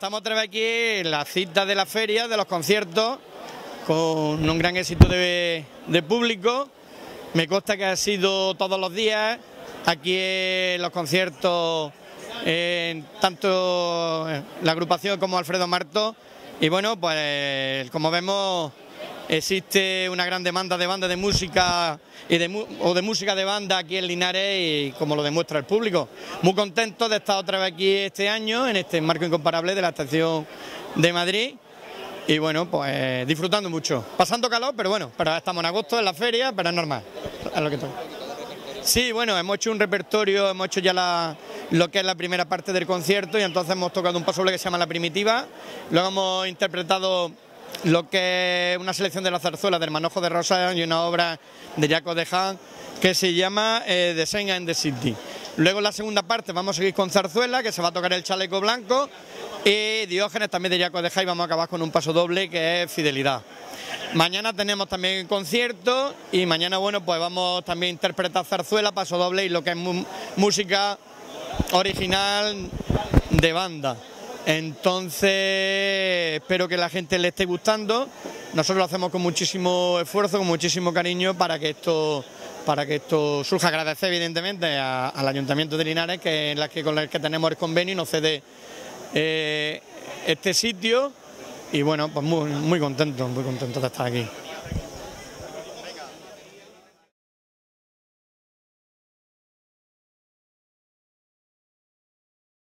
estamos otra vez aquí en la cita de la feria, de los conciertos, con un gran éxito de, público. Me consta que ha sido todos los días, aquí en los conciertos, tanto la agrupación como Alfredo Marto. Y bueno, pues como vemos, existe una gran demanda de banda de música y de, o de música de banda aquí en Linares y como lo demuestra el público. Muy contento de estar otra vez aquí este año en este marco incomparable de la estación de Madrid y bueno, pues disfrutando mucho. Pasando calor, pero bueno, pero estamos en agosto en la feria, pero es normal. Sí, bueno, hemos hecho un repertorio, hemos hecho ya lo que es la primera parte del concierto y entonces hemos tocado un paso que se llama La Primitiva, luego hemos interpretado lo que una selección de la zarzuela del Manojo de Rosa y una obra de Jaco de Han que se llama eh, The Senga in the City. Luego en la segunda parte vamos a seguir con zarzuela, que se va a tocar el chaleco blanco, y Diógenes también de Jaco de Han y vamos a acabar con un paso doble que es Fidelidad. Mañana tenemos también concierto y mañana bueno pues vamos también a interpretar zarzuela, paso doble y lo que es música original de banda. Entonces, espero que la gente le esté gustando. Nosotros lo hacemos con muchísimo esfuerzo, con muchísimo cariño para que esto para que esto surja. Agradecer evidentemente al Ayuntamiento de Linares, que con el que tenemos el convenio y nos cede eh, este sitio. Y bueno, pues muy, muy contento, muy contento de estar aquí.